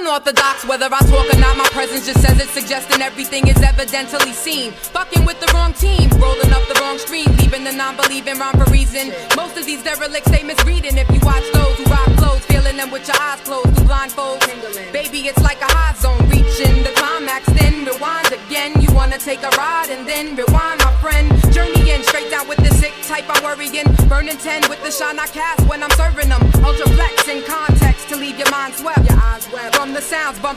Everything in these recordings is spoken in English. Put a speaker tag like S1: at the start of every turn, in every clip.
S1: unorthodox, whether I talk or not. My presence just says it, suggesting everything is evidently seen. Fucking with the wrong team, rolling up the wrong stream, leaving the non-believing rhyme for reason. Most of these derelicts they misreading. If you watch those who rock clothes, feeling them with your eyes closed through blindfolds. Baby, it's like a high zone, reaching the climax, then rewind again. You wanna take a ride and then rewind, my friend. Journeying straight down with the sick type, I'm worrying. Burning 10 with the shine I cast when I'm serving them. Ultra flex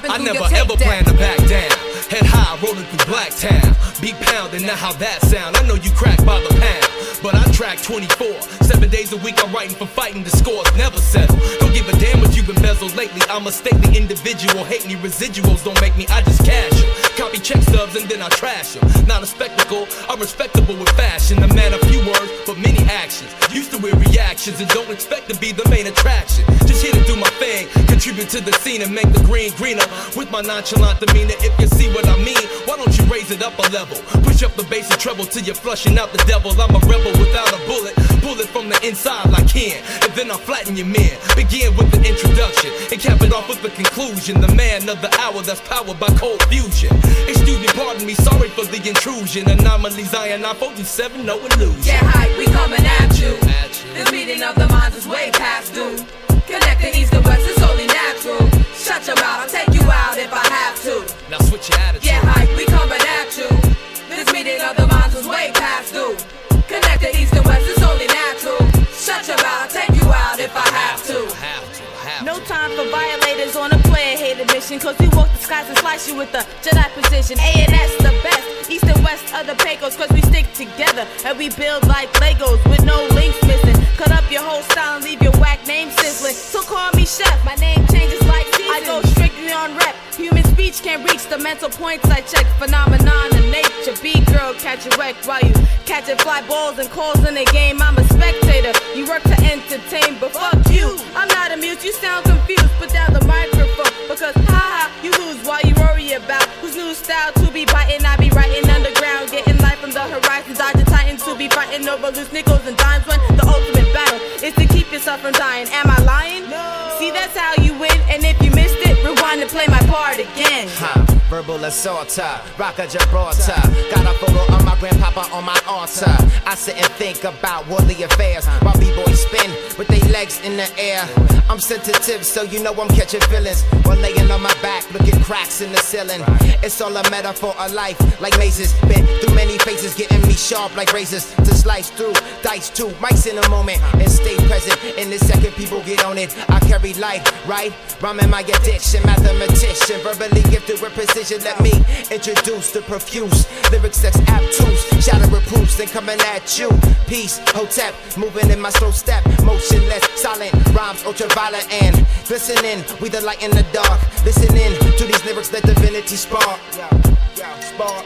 S1: bumping
S2: I never ever plan to back down. Head high, rolling through Blacktown. Beat pounding, now how that sound. I know you crack by the pound. But I track 24. Seven days a week I'm writing for fighting. The scores never settle. Don't give a damn what you've embezzled lately. I'm a stately individual. Hate me, residuals don't make me. I just cash 'em. Copy check stubs and then I trash 'em. Not a spectacle. I'm respectable with fashion. A man of few words, but many actions. Used to wear reactions and don't expect to be the main attraction. Just here to do my thing. Contribute to the scene and make the green greener. With my nonchalant demeanor, if you see what I mean, why don't you raise it up a level? Push up the bass and treble till you're flushing out the devil. I'm a rebel without a bullet. Bullet from the inside like can. And then I flatten your man. Begin with the introduction and cap it off with the conclusion. The man of the hour that's powered by cold fusion. Excuse me, pardon me, sorry for the intrusion. Anomolies, I I 47, no illusion.
S1: Get hype, we coming at
S3: No time for violators on a player hated mission. Cause we walk the skies and slice you with the Jedi position. A and S the best. East and west other Pecos. Cause we stick together and we build like Legos with no links missing. Cut up your whole style and leave your whack name sizzling. So call me chef. My name changes like seasons. I go strictly on rep. Human speech can't reach the mental points I check. Phenomenon of nature. B girl, catch a wreck while you catching fly balls and calls in the game. I'm a spectator. You work to entertain, but fuck You sound confused. Put down the microphone because haha, you lose while you worry about whose new style to be biting. I be writing underground, getting life from the horizon. Dodging titans to be fighting over loose nickels and dimes. When the ultimate battle is to keep yourself from dying. Am I lying? No. See, that's how you win. And if you missed it, rewind and play my part again.
S4: Huh, verbal assaulter, rock a Gibraltar. Got a photo of my grandpapa on my altar. I sit and think about worldly affairs while b-boys spin with their legs in the air. I'm sensitive, so you know I'm catching feelings. While laying on my back, looking cracks in the ceiling. It's all a metaphor of life, like mazes. Been through many phases, getting me sharp like razors to slice through. Dice too, mics in a moment, and stay present. In the second, people get on it. I carry life, right? Rhyming my addiction, mathematician, verbally gifted precision. Let me introduce the profuse lyrics that's obtuse, shadow reproofs, then coming at you. Peace, hotep, moving in my slow step, motionless, silent rhymes, ultraviolet and glistening. We the light in the dark, listening to these lyrics that divinity spark. Yo, yo, spark.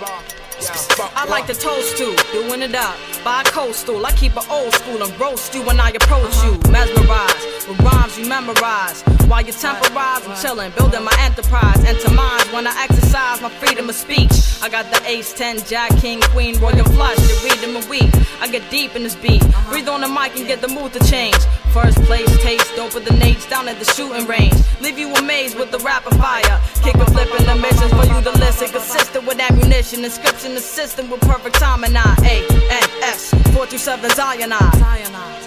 S4: Yo, spark.
S5: I like to toast you, doing it up by a coastal. I keep it old school and roast you when I approach you. Uh-huh. Mesmerized with you memorize. While you temporize, I'm chilling, building my enterprise. Enter minds when I exercise my freedom of speech. I got the ace 10, jack, king, queen, royal flush. You read them a week. I get deep in this beat. Uh-huh. Breathe on the mic and get the mood to change. First place, taste, dope with the nades down at the shooting range. Leave you amazed with the rapid fire. Kick a flip in the missions for you to listen. Consistent with ammunition, inscription assistant with perfect time and I. A N S 427 Zion I.